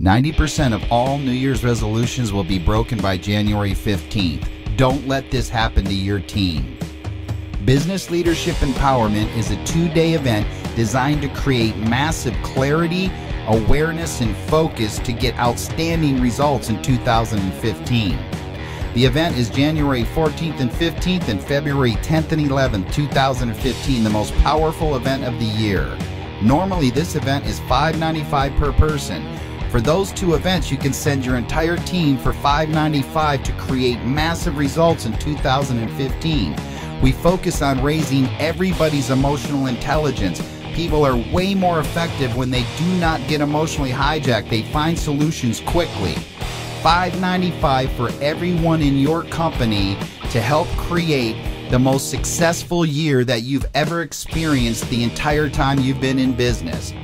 90% of all New Year's resolutions will be broken by January 15th. Don't let this happen to your team. Business Leadership Empowerment is a two day event designed to create massive clarity, awareness, and focus to get outstanding results in 2015. The event is January 14th and 15th and February 10th and 11th, 2015, the most powerful event of the year. Normally, this event is $5.95 per person. For those two events, you can send your entire team for $5.95 to create massive results in 2015. We focus on raising everybody's emotional intelligence. People are way more effective when they do not get emotionally hijacked. They find solutions quickly. $5.95 for everyone in your company to help create the most successful year that you've ever experienced the entire time you've been in business.